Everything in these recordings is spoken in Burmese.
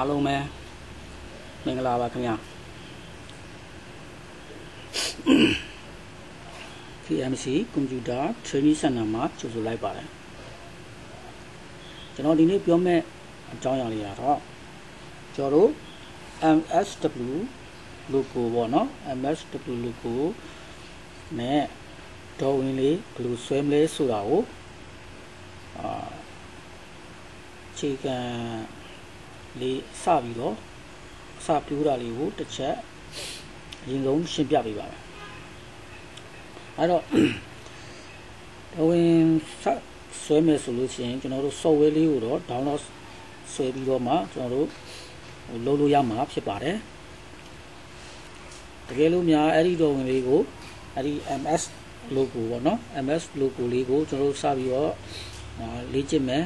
အားလုံးပဲမင်္ဂလာပါခင်ဗျာ KMC Computer Training Center မှာကြိုဆိုလိုက်ပါတယ်ကျွန်တော်ဒီနေ့ပြောမယ့်အကြောင်းအရာလေးကတော့ကျွန်တော်တို့ MSW logo ပေါ့နော် MSW logo နဲ့ဒေါ်ဝင်လေးဘယ်လိုဆွဲမလဲဆိုတာကိုအာခြေခံ လေးစပြီးတော့အစပြိုးတာလေးကိုတစ်ချက်အရင်ဆုံးရှင်းပြပေးပါမယ်အဲ့တော့ဒေါ်ဝင်ဆက်ဆွဲမယ်ဆိုလို့ရှိရင်ကျွန်တော်တို့ software လေးကိုတော့ download ဆွဲပြီးတော့မှကျွန်တော်တို့လုပ်လို့ရမှာဖြစ်ပါတယ်တကယ်လို့များအဲ့ဒီဒေါ်ဝင်လေးကိုအဲ့ဒီ MS logo ပေါ့နော် MS logo လေးကိုကျွန်တော်တို့စပြီးတော့လေ့ကျင့်မယ်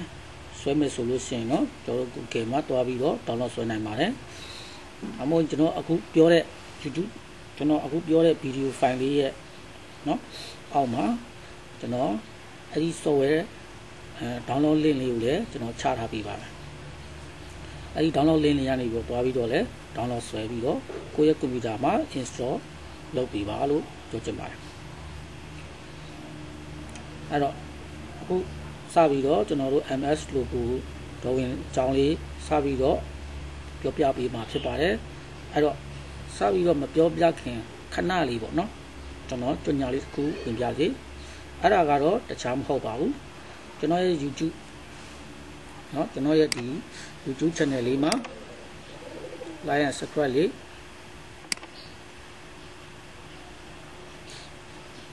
ဆွဲမယ်ဆိုလို့ရှိရင်တော့ကျွန်တော်တို့ Google မှာတွားပြီးတော့ download ဆွဲနိုင်ပါတယ်။အမို့ကျွန်တော်အခုပြောတဲ့ YouTube ကျွန်တော်အခုပြောတဲ့ video file လေးရဲ့နော်အောက်မှာကျွန်တော်အဲ့ဒီ software အဲ download link လေးကိုလည်းကျွန်တော်ချထားပေးပါမယ်။အဲ့ဒီ download link လေးကနေပြီးတော့တွားပြီးတော့လဲ download ဆွဲပြီးတော့ကိုယ့်ရဲ့ computer မှာ install လုပ်ပေးပါလို့ပြောချင်ပါတယ်။အဲ့တော့အခု စပြီးတော့ကျွန်တော်တို့ MS logo ဒေါ်ဝင်အကြောင်းလေးစပြီးတော့ပြောပြပေးမှာဖြစ်ပါတယ်အဲ့တော့စပြီးတော့မပြောပြခင်ခဏလေးပေါ့နော်ကျွန်တော်ကြညာလေးတစ်ခုပြင်ပြစီအဲ့ဒါကတော့တခြားမဟုတ်ပါဘူးကျွန်တော်ရဲ့ YouTube เนาะကျွန်တော်ရဲ့ဒီ YouTube channel လေးမှာ like and subscribe လေး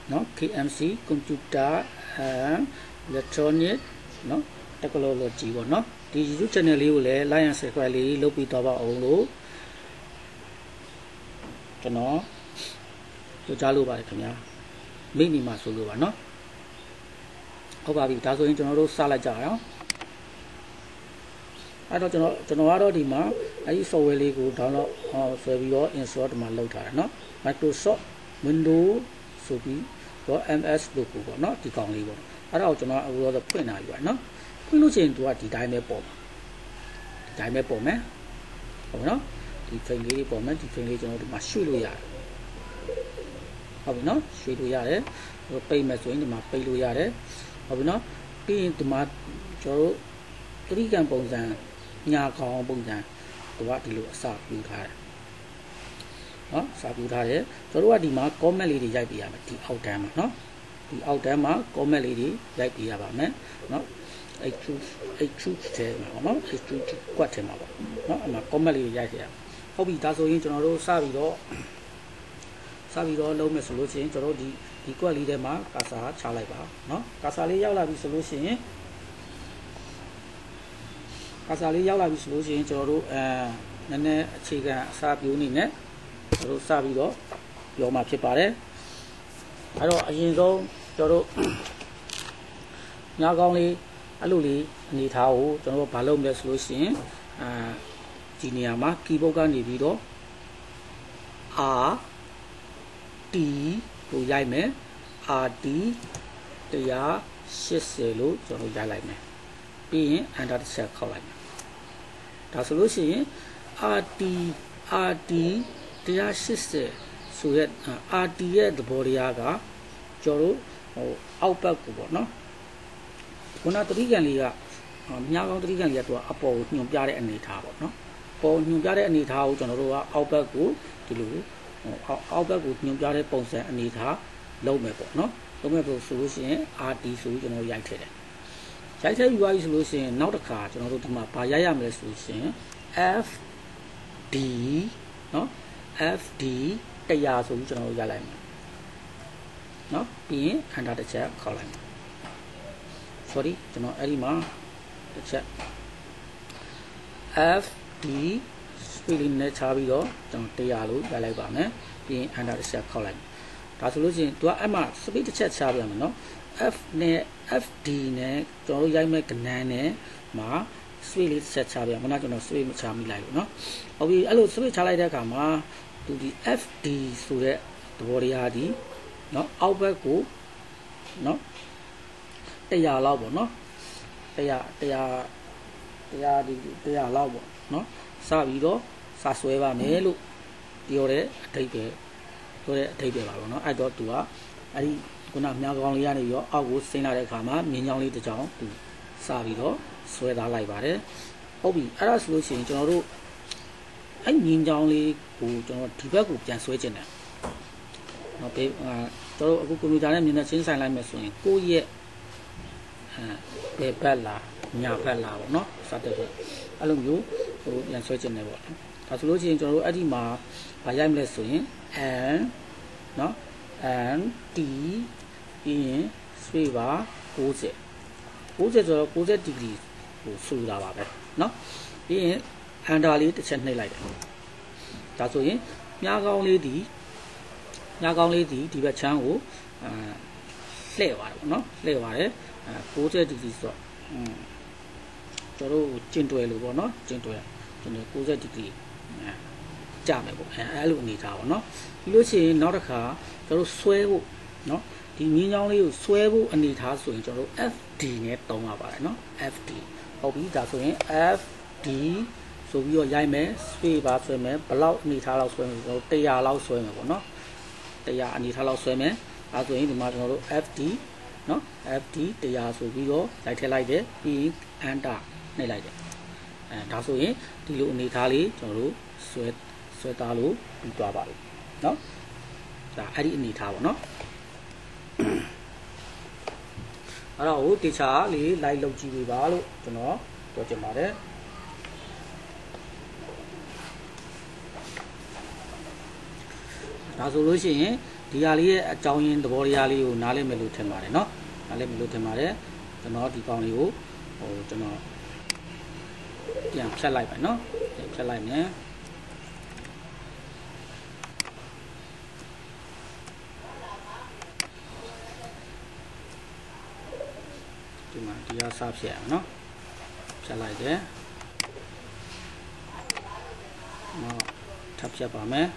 เนาะ KMC Computer and Electronic เนาะ Technology ပေါ့เนาะဒီ YouTube channel လေးကိုလည်း like and subscribe လေးလုပ်ပြီးတော့ပါအောင်လို့ကျွန်တော်ပြောကြားလိုပါတယ်ခင်ဗျာမိမိမှာဆိုလို့ပါเนาะဟုတ်ပါပြီဒါဆိုရင်ကျွန်တော်တို့စလိုက်ကြအောင်အဲ့တော့ကျွန်တော်ကျွန်တော်ကတော့ဒီမှာအဲ့ဒီ software လေးကို download ဟောဆွဲပြီးတော့ install ဒီမှာလုပ်ထားတယ်เนาะ Microsoft Windows ဆိုပြီးတော့ MS logo ပေါ့เนาะဒီကောင်လေးပေါ့ အဲ့ဒါကိုကျွန်တော်အခုတော့ဖွင့်လာပြီပါနော်ဖွင့်လို့ရှိရင် तू ကဒီတိုင်းပဲပေါ်မှာဒီတိုင်းပဲပေါ်မယ်ဟုတ်နော်ဒီ frame လေးပေါ်မယ်ဒီ frame လေးကျွန်တော်ဒီမှာရွှေ့လို့ရတယ်ဟုတ်ပြီနော်ရွှေ့လို့ရတယ်ပိတ်မယ်ဆိုရင်ဒီမှာပိတ်လို့ရတယ်ဟုတ်ပြီနော်ပြီးရင်ဒီမှာကျွန်တော်တို့တိကံပုံစံညာခေါင်းပုံစံသူကဒီလိုအစပြုထားတယ်နော်စာပြုထားတယ်ကျွန်တော်တို့ကဒီမှာ comment လေးတွေရိုက်ပြရမယ်ဒီအောက်တန်းမှာနော် ဒီအောက်တန်းမှာ comment လေးတွေရိုက်ပြရပါမယ်နော်အဲ့ချူအဲ့ချူတဲမှာပေါ့နော်အဲ့ချူကွက်ထဲမှာပေါ့နော်အဲ့မှာ comment လေးတွေရိုက်ပြရဟုတ်ပြီဒါဆိုရင်ကျွန်တော်တို့စပြီးတော့စပြီးတော့လုံးမယ်ဆိုလို့ရှိရင်ကျွန်တော်တို့ဒီဒီကွက်လေးထဲမှာကာစာချလိုက်ပါနော်ကာစာလေးရောက်လာပြီဆိုလို့ရှိရင်ကာစာလေးရောက်လာပြီဆိုလို့ရှိရင်ကျွန်တော်တို့အဲနည်းနည်းအခြေခံအစာပြိုးနေနဲ့ကျွန်တော်တို့စပြီးတော့ပြောမှဖြစ်ပါတယ်အဲ့တော့အရင်ဆုံး ကျွန်တော်တို့ညာကောင်းလေးအဲ့လိုလေးအနေထားကိုကျွန်တော်တို့ဘာလုပ်မလဲဆိုလို့ရှိရင်အဲဒီနေရာမှာ keyboard ကနေပြီးတော့ R T ကိုရိုက်မယ် RD 180လို့ကျွန်တော်ရိုက်လိုက်မယ်ပြီးရင် enter တစ်ချက်ခောက်လိုက်မယ်ဒါဆိုလို့ရှိရင် RT RT 180ဆိုရက် RT ရဲ့သဘောတရားကကျွန်တော်တို့ ဟိုအောက်ဘက်ကိုပေါ့နော်ခုနတတိကန်လေးကမြားကောင်းတတိကန်လေးကသူကအပေါ်ကိုညွန်ပြတဲ့အနေထားပေါ့နော်ပေါ်ညွန်ပြတဲ့အနေထားကိုကျွန်တော်တို့ကအောက်ဘက်ကိုဒီလိုအောက်ဘက်ကိုညွန်ပြတဲ့ပုံစံအနေထားလုံးမယ်ပေါ့နော်လုံးမယ်ဆိုလို့ရှိရင် RT ဆိုပြီးကျွန်တော်ရိုက်ထည့်တယ်ရိုက်ထည့်ပြီးသွားပြီဆိုလို့ရှိရင်နောက်တစ်ခါကျွန်တော်တို့ဒီမှာဗာရိုက်ရမလဲဆိုလို့ရှိရင် FD နော် FD 100ဆိုပြီးကျွန်တော်တို့ရိုက်လိုက်မယ် နော်ပြီးရင် enter တစ်ချက်ခေါက်လိုက်မယ် sorry ကျွန်တော်အဲ့ဒီမှာတစ်ချက် FD spelling နဲ့ချပြီးတော့ကျွန်တော်100လို့ရိုက်လိုက်ပါမယ်ပြီးရင် enter တစ်ချက်ခေါက်လိုက်ဒါဆိုလို့ရှိရင်သူကအဲ့မှာ speed တစ်ချက်ချပြမယ်နော် F နဲ့ FD နဲ့ကျွန်တော်တို့ရိုက်မဲ့ကဏ္ဍနဲ့မှာ switch လေးတစ်ချက်ချပြမယ်နော်ကျွန်တော် switch မချမိလိုက်ဘူးเนาะဟုတ်ပြီအဲ့လို switch ချလိုက်တဲ့အခါမှာသူဒီ FD ဆိုတဲ့သဘောတရားဒီ နော်အောက်ဘက်ကိုနော်100လောက်ပေါ့နော်100 100 100ဒီ100လောက်ပေါ့နော်စပြီးတော့စဆွဲပါမယ်လို့ပြောတဲ့အဓိပ္ပာယ်ပြောတဲ့အဓိပ္ပာယ်ပါပေါ့နော်အဲ့တော့သူကအဲ့ဒီခုနမြောင်ကောင်လေးကနေရောအောက်ကိုဆင်းလာတဲ့အခါမှာမြင်းချောင်းလေးတစ်ချောင်းသူစပြီးတော့ဆွဲသားလိုက်ပါတယ်ဟုတ်ပြီအဲ့ဒါဆိုလို့ရှိရင်ကျွန်တော်တို့အဲ့မြင်းချောင်းလေးကိုကျွန်တော်ဒီဘက်ကိုပြန်ဆွဲခြင်းတယ် နော်ဘေးတို့အခုကွန်ပျူတာနဲ့မျက်နှာချင်းဆိုင်လိုက်မယ်ဆိုရင်ကိုယ့်ရဲ့အဲဘယ်ဘက်လားညာဘက်လားပေါ့နော်စတဲ့ပေါ့အဲ့လိုမျိုးဟိုပြန်ဆွဲခြင်းနေပေါ့ဒါဆိုလို့ရှိရင်ကျွန်တော်တို့အဲ့ဒီမှာဗာရိုက်မလဲဆိုရင် n နော် n t in ဆွေပါ60 60ဆိုတော့60ဒီဂရီဟိုဆူတာပါပဲနော်ပြီးရင် under လေးတစ်ချက်နှိပ်လိုက်တယ်ဒါဆိုရင်မြားကောင်းလေးဒီ ညကောင်းလေးဒီဒီဘက်ချမ်းကိုအဲလှည့်သွားတယ်ပေါ့နော်လှည့်သွားတယ်90ဒီဂရီဆိုတော့ကျွန်တော်တို့ကျင်တွယ်လို့ပေါ့နော်ကျင်တွယ်ကျင်တွယ်90ဒီဂရီကြမယ်ပေါ့အဲအဲ့လိုအနေထားပေါ့နော်ပြီးလို့ရှိရင်နောက်တစ်ခါကျွန်တော်တို့ဆွဲဖို့နော်ဒီမြင်းချောင်းလေးကိုဆွဲဖို့အနေထားဆိုရင်ကျွန်တော်တို့ FD နဲ့တုံးရပါတယ်နော် FD ဟုတ်ပြီဒါဆိုရင် FD ဆိုပြီးတော့ရိုက်မယ်ဆွေးပါဆွဲမယ်ဘလောက်အနေထားလောက်ဆွဲမယ်ကျွန်တော်100လောက်ဆွဲမယ်ပေါ့နော် 100အနေထားလောက်ဆွဲမယ်အဲဆိုရင်ဒီမှာကျွန်တော်တို့ FD နော် FD 100ဆိုပြီးတော့လိုက်ထည့်လိုက်တယ်ပြီးရင် enter နှိပ်လိုက်တယ်အဲဒါဆိုရင်ဒီလိုအနေထားလေးကျွန်တော်တို့ဆွဲဆွဲသားလို့ပြီးသွားပါလိမ့်နော်ဒါအဲ့ဒီအနေထားပေါ့နော်အဲ့တော့ဟိုတေချာလေးလိုက်လုပ်ကြည့်ပေးပါလို့ကျွန်တော်ပြောချင်ပါတယ် ဒါဆိုလို့ရှိရင်ဒီဟာလေးရဲ့အကြောင်းရင်းသဘောတရားလေးကိုနားလည်မယ်လို့ထင်ပါတယ်เนาะနားလည်မယ်လို့ထင်ပါတယ်ကျွန်တော်ဒီကောင်လေးကိုဟိုကျွန်တော်ပြန်ဖြတ်လိုက်ပါเนาะပြန်ဖြတ်လိုက်မယ်ဒီမှာတရားစဖြတ်အောင်เนาะဖြတ်လိုက်တယ်နောက်ထပ်ဖြတ်ပါမယ်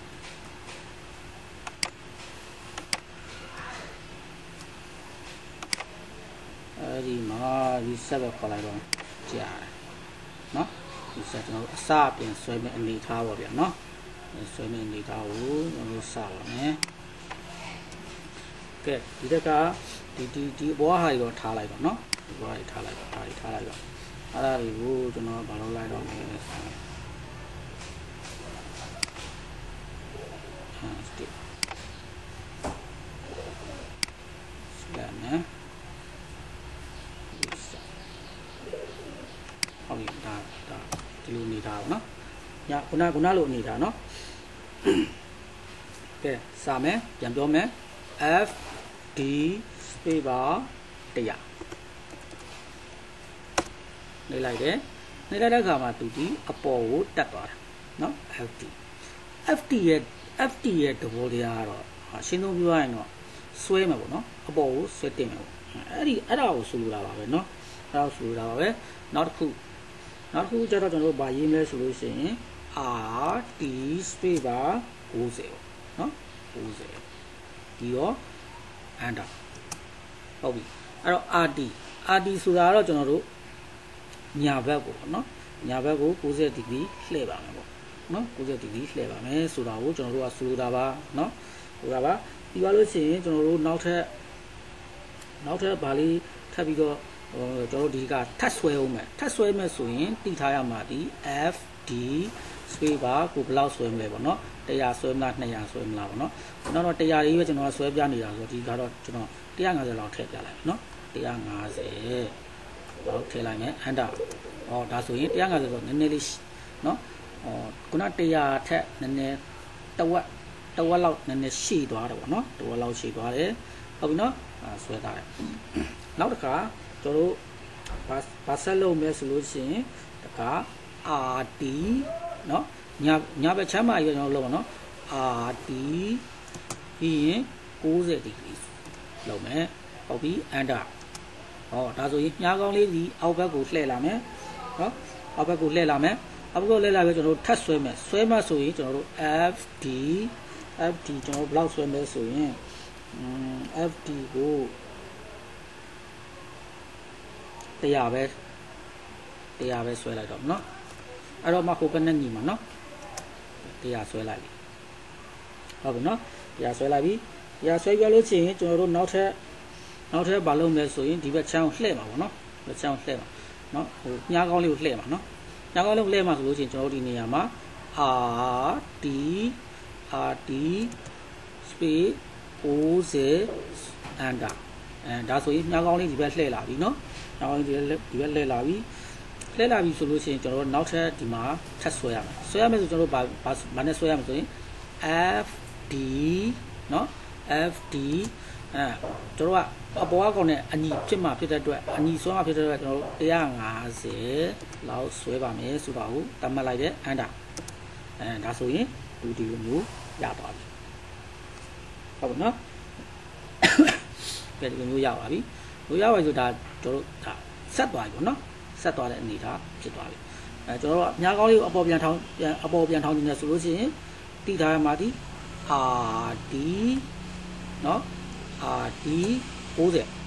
အဲဒီမှာ reset ပဲခေါ်လိုက်တော့ကြာတယ်เนาะ reset ကျွန်တော်အစပြင်ဆွဲမဲ့အနေထားပါဗျာเนาะဆွဲမဲ့အနေထားကိုကျွန်တော်စပါမယ်ကဲဒီတက်ကဒီဒီဒီဘွားဟာတွေတော့ထားလိုက်ပါเนาะဒီဘွားတွေထားလိုက်ပါဒါတွေထားလိုက်ပါအဲ့ဒါတွေကိုကျွန်တော်ဘာလို့လိုက်တော့လဲဆိုရင်ဟာစတစ် ညခုနခုနလိုနေတာနော်ကဲစာမယ်ပြန်ပြောမယ် F D space bar 100နေလိုက်တယ်နေလိုက်တဲ့အခါမှာသူဒီအပေါ်ကိုတက်သွားတယ်နော် FD FD ရဲ့ FD ရဲ့တဘောတရားကတော့ရှင်းဆုံးပြောရရင်တော့ဆွဲမှာပေါ့နော်အပေါ်ကိုဆွဲတင်မှာပေါ့အဲ့ဒီအဲ့ဒါကိုဆိုလိုတာပါပဲเนาะအဲ့ဒါကိုဆိုလိုတာပါပဲနောက်တစ်ခုနောက်တစ်ခုကျတော့ကျွန်တော်တို့ဗာရေးမလဲဆိုလို့ရှိရင် R T space bar 90ပေါ့နော်90ဒီရော enter ဟုတ်ပြီအဲ့တော့ RT RT ဆိုတာကတော့ကျွန်တော်တို့ညာဘက်ကိုပေါ့နော်ညာဘက်ကို90ဒီဂရီလှည့်ပါမယ်ပေါ့နော်90ဒီဂရီလှည့်ပါမယ်ဆိုတာကိုကျွန်တော်တို့ကဆိုလိုတာပါနော်ဆိုတာပါပြီးသွားလို့ရှိရင်ကျွန်တော်တို့နောက်ထပ်နောက်ထပ်ဗာလေးထပ်ပြီးတော့ဟိုကျွန်တော်တို့ဒီကထပ်ဆွဲအောင်မယ်ထပ်ဆွဲမယ်ဆိုရင်တည်ထားရမှာဒီ FD space bar ကိုဘယ်လောက်ဆွဲမလဲပေါ့နော်100ဆွဲမလား200ဆွဲမလားပေါ့နော်နောက်တော့100လေးပဲကျွန်တော်ဆွဲပြနေတာဆိုတော့ဒီကတော့ကျွန်တော်150လောက်ထည့်ပြလိုက်မယ်နော်150လောက်ထည့်လိုက်မယ် enter ဟောဒါဆိုရင်150ဆိုနည်းနည်းလေးနော်ဟောခုန100ထက်နည်းနည်းတဝက်တဝက်လောက်နည်းနည်းရှည်သွားတယ်ပေါ့နော်တဝက်လောက်ရှည်သွားတယ်ဟုတ်ပြီနော်ဆွဲထားတယ်နောက်တစ်ခါကျွန်တော်တို့ဘာဘာဆက်လုပ်မဲဆိုလို့ရှိရင်တခါ RD เนาะညာညာဘက်ချမ်းမကြီးကျွန်တော်လုပ်ပါเนาะ RD ပြီးရင်90 degree လုပ်မယ်ဟုတ်ပြီ enter ဟောဒါဆိုရင်ညာကောင်းလေးဒီအောက်ဘက်ကိုလှည့်လာမယ်เนาะအောက်ဘက်ကိုလှည့်လာမယ်အောက်ဘက်ကိုလှည့်လာပြီးကျွန်တော်တို့ထပ်ဆွဲမယ်ဆွဲမှဆိုရင်ကျွန်တော်တို့ FD FD ကျွန်တော်တို့ဘယ်လောက်ဆွဲမလဲဆိုရင် FD ကိုတရားပဲတရားပဲဆွဲလိုက်တော့เนาะ အဲ့တော့မှဟိုကနဲ့ညီမှာနော်တရားဆွဲလိုက်ပြီဟုတ်ပြီနော်တရားဆွဲလိုက်ပြီတရားဆွဲပြလို့ရှိရင်ကျွန်တော်တို့နောက်ထပ်နောက်ထပ်ဘာလုပ်မလဲဆိုရင်ဒီဘက်ချမ်းကိုလှည့်မှာပေါ့နော်ဘက်ချမ်းကိုလှည့်မှာနော်ဟိုညားကောင်းလေးကိုလှည့်မှာနော်ညားကောင်းလေးကိုလှည့်မှာဆိုလို့ရှိရင်ကျွန်တော်တို့ဒီနေရာမှာ R D R D space 90 under အဲဒါဆိုရင်ညားကောင်းလေးဒီဘက်လှည့်လာပြီနော်ညားကောင်းလေးဒီဘက်ဒီဘက်လှည့်လာပြီ လှည့်လာပြီဆိုလို့ရှိရင်ကျွန်တော်တို့နောက်ထပ်ဒီမှာထပ်ဆွဲရမယ်ဆွဲရမယ်ဆိုကျွန်တော်တို့ဘာဘာနဲ့ဆွဲရမလဲဆိုရင် FD เนาะ FD အဲကျွန်တော်ကအပေါ်ကောင်နဲ့အညီဖြစ်မှာဖြစ်တဲ့အတွက်အညီဆွဲမှာဖြစ်တဲ့အတွက်ကျွန်တော်တို့150လောက်ဆွဲပါမယ်ဆိုတာကိုတတ်မှတ်လိုက်တဲ့အန်တာအဲဒါဆိုရင်ဒီဒီလိုမျိုးရသွားပြီဟုတ်ပါနော်ကဲဒီလိုမျိုးရပါပြီလို့ရပါပြီဆိုဒါကျွန်တော်တို့ဒါဆက်သွားပြီပေါ့နော် ဆက်သွားတဲ့အနေထားဖြစ်သွားပြီအဲကျွန်တော်တို့အများကောင်းလေးကိုအပေါ်ပြန်ထောင်းပြန်အပေါ်ပြန်ထောင်းနေတယ်ဆိုလို့ရှိရင်တိထားရမှာဒီ RD เนาะ RD 60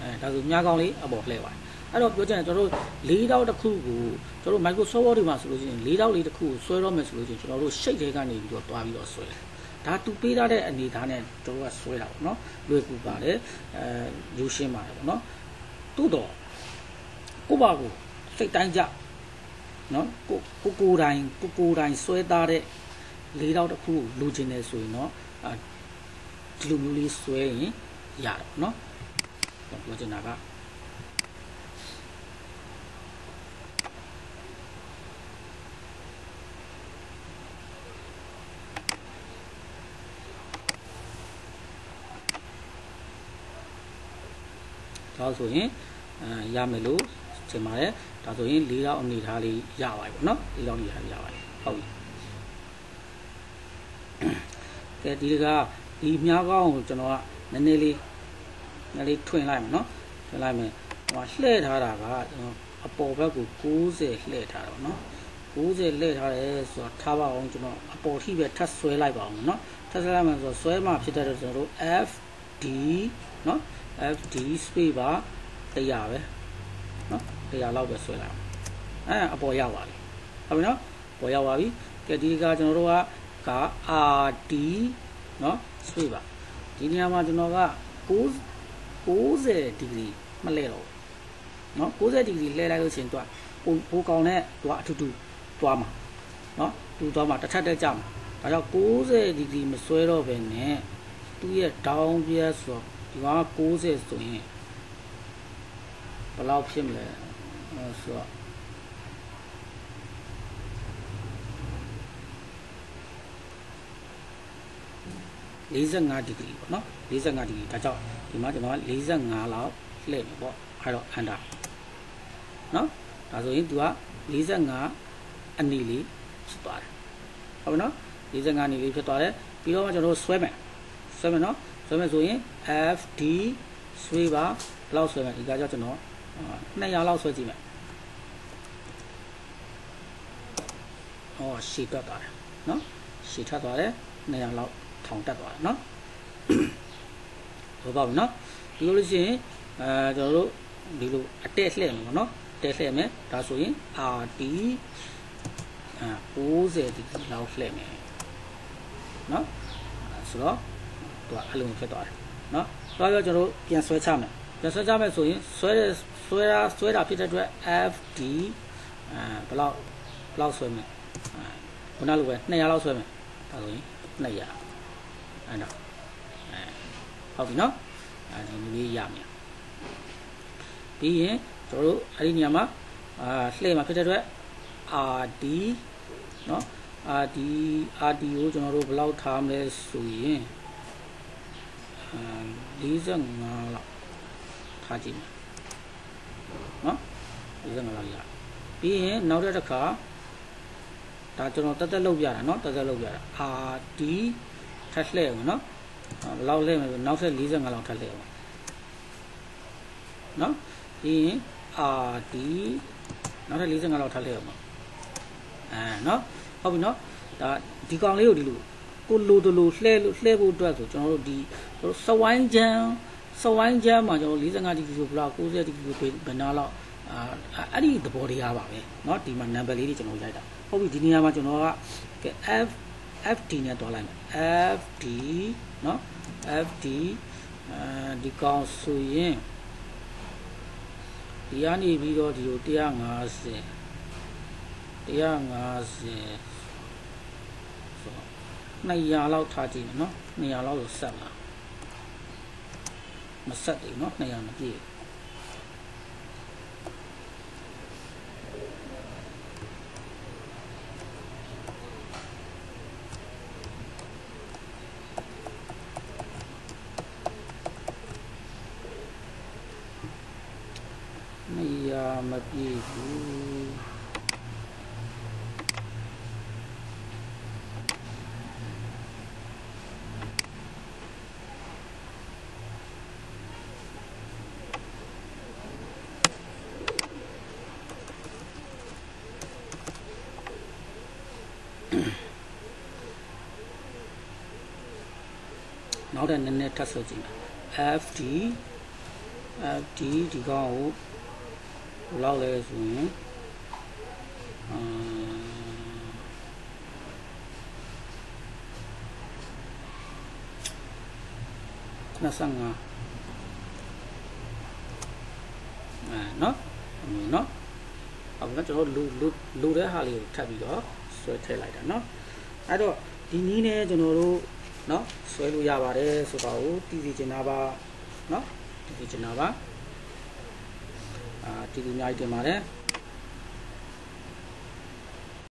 အဲဒါဆိုများကောင်းလေးအပေါ်လှည့်ပါအဲ့တော့ပြောချင်တယ်ကျွန်တော်တို့၄တောက်တစ်ခုကိုကျွန်တော်တို့ Microsoft Word တွေမှာဆိုလို့ရှိရင်၄တောက်လေးတစ်ခုကိုဆွဲတော့မယ်ဆိုလို့ရှိရင်ကျွန်တော်တို့ shape တွေကနေပြီးတော့တွားပြီးတော့ဆွဲတယ်ဒါတူပေးထားတဲ့အနေသားနဲ့ကျွန်တော်ကဆွဲတာပေါ့နော်လွယ်ကူပါတယ်အဲယူရှင်းပါတယ်ပေါ့နော် တိုးတော့ကိုပါကိုစိတ်တိုင်းကြနော်ကိုကိုကိုတိုင်းကိုကိုတိုင်းဆွဲသားတဲ့လေးတော့တစ်ခုလိုချင်တယ်ဆိုရင်တော့ဒီလိုမျိုးလေးဆွဲရင်ရတယ်နော်ပြောချင်တာက ဒါဆိုရင်အဲရမယ်လို့ထင်ပါတယ်ဒါဆိုရင်၄တောက်အနေထားလေးရပါပြီပေါ့နော်၄တောက်အနေထားရပါပြီဟုတ်ပြီကဲဒီကဒီမြားကောင်းကိုကျွန်တော်ကနည်းနည်းလေးနည်းလေးထွင်လိုက်မယ်နော်ထွင်လိုက်မယ်ဟိုလှည့်ထားတာကကျွန်တော်အပေါ်ဘက်ကို60လှည့်ထားတာပေါ့နော်60လှည့်ထားတယ်ဆိုတော့ထားပါအောင်ကျွန်တော်အပေါ်ထိပဲထပ်ဆွဲလိုက်ပါအောင်နော်ထပ်ဆွဲလိုက်မှဆိုတော့ဆွဲမှဖြစ်တဲ့ကျွန်တော်တို့ FD နော် FD space ပါ100ပဲနော်100လောက်ပဲဆွဲလိုက်အောင်အဲအပေါ်ရောက်ပါပြီဟုတ်ပြီနော်ပေါ်ရောက်ပါပြီကဲဒီကကျွန်တော်တို့ကက RD เนาะ space ပါဒီနေရာမှာကျွန်တော်က90ဒီဂရီမလဲတော့เนาะ90ဒီဂရီလဲလိုက်လို့ရှိရင်သူကပိုပိုကောင်းတဲ့သူကအထူးထူးသွားမှာเนาะတူသွားမှာတစ်ထပ်တက်ကြမှာဒါကြောင့်90ဒီဂရီမဆွဲတော့ဘဲနဲ့သူ့ရဲ့ down ပြဲဆိုတော့ ဒီမှာ90ဆိုရင်ဘယ်လောက်ဖြစ်မလဲဆိုတော့45ဒီဂရီပေါ့နော်45ဒီဂရီဒါကြောင့်ဒီမှာကျွန်တော်က45လောက်လှည့်မယ်ပေါ့အဲ့တော့ under နော်ဒါဆိုရင် तू က45အနီလေးဖြစ်သွားတယ်ဟုတ်ပြီနော်45အနီလေးဖြစ်သွားတယ်ပြီးတော့ကျွန်တော်တို့ဆွဲမယ်ဆွဲမယ်နော် ဆွဲမယ်ဆိုရင် FD ဆွဲပါဘယ်လောက်ဆွဲမလဲဒီကကြောင့်ကျွန်တော်200လောက်ဆွဲကြည့်မယ်ဟောရှည်တွက်သွားတယ်နော်ရှည်ထပ်သွားတယ်200လောက်ထောင်တက်သွားတယ်နော်ဟုတ်ပါဘူးနော်ဒီလိုလို့ရှိရင်အဲကျွန်တော်တို့ဒီလိုအတက်လှည့်မယ်ပေါ့နော်တက်လှည့်မယ်ဒါဆိုရင် RT အဲ90ဒီလောက်လှည့်မယ်နော်ဆိုတော့ သူကအလုံးဖြစ်သွားတယ်နော်ဆိုတော့ကျွန်တော်တို့ပြန်ဆွဲချမယ်ပြန်ဆွဲချမယ်ဆိုရင်ဆွဲဆွဲတာဆွဲတာဖြစ်တဲ့အတွက် FD အဲဘယ်လောက်ဘယ်လောက်ဆွဲမယ်ခုနလိုပဲ200လောက်ဆွဲမယ်ဒါဆိုရင်200အဲ့တော့အဲဟုတ်ပြီနော်အဲဒီလိုလေးရမယ်ပြီးရင်ကျွန်တော်တို့အဲ့ဒီနေရာမှာအာလှည့်မှာဖြစ်တဲ့အတွက် RD เนาะ RD RD ကိုကျွန်တော်တို့ဘယ်လောက်ထားမလဲဆိုရင် 45လောက်ထားကြည့်မယ်နော်45လောက်ရပြီးရင်နောက်တစ်ခါဒါကျွန်တော်တက်တက်လောက်ပြတာနော်တက်တက်လောက်ပြတာ RD ထက်လှည့်အောင်နော်ဘယ်လောက်လဲမယ်နောက်ဆက်45လောက်ထက်လှည့်အောင်နော်ပြီးရင် RD နောက်ထပ်45လောက်ထပ်လှည့်အောင်ပါအဲနော်ဟုတ်ပြီနော်ဒါဒီကောင်လေးကိုဒီလို ကိုလိုတလိုလှဲလို့လှဲဖို့အတွက်ဆိုကျွန်တော်တို့ဒီကျွန်တော်စဝိုင်းချမ်းစဝိုင်းချမ်းမှာကျွန်တော်45ဒီဂရီဆိုဘလောက်90ဒီဂရီဆိုဘယ်နာလောက်အဲ အာအဲ့ဒီသဘောတရားပါပဲเนาะဒီမှာ number လေးတွေကျွန်တော်ရိုက်တာဟုတ်ပြီဒီနေရာမှာကျွန်တော်ကကဲ f fd နဲ့တွားလိုက်မယ် fd เนาะ fd အဲဒီကောင်ဆိုရင်ဒီကနေပြီးတော့ဒီကို150 150ဆို 200လောက်ထားကြည့်မယ်နော်200လောက်ကိုဆက်လာမဆက်သေးနော်200မပြည့်မပြည့်ဘူး နောက်တဲ့နည်းနည်းထပ်ဆိုကြည့်မယ် FD FD ဒီကောင်ကိုဘယ်လောက်လဲဆိုရင်အာ25အဲနော်နော်အခုတော့ကျွန်တော်လူလူလူတဲ့ဟာလေးကိုထပ်ပြီးတော့ဆွဲထည့်လိုက်တာနော်အဲ့တော့ဒီနည်းနဲ့ကျွန်တော်တို့ နော်ဆွဲလို့ရပါတယ်ဆိုတာကိုတည်စီချင်တာပါနော်တည်စီချင်တာပါအာတည်စီအများကြီးတင်ပါတယ်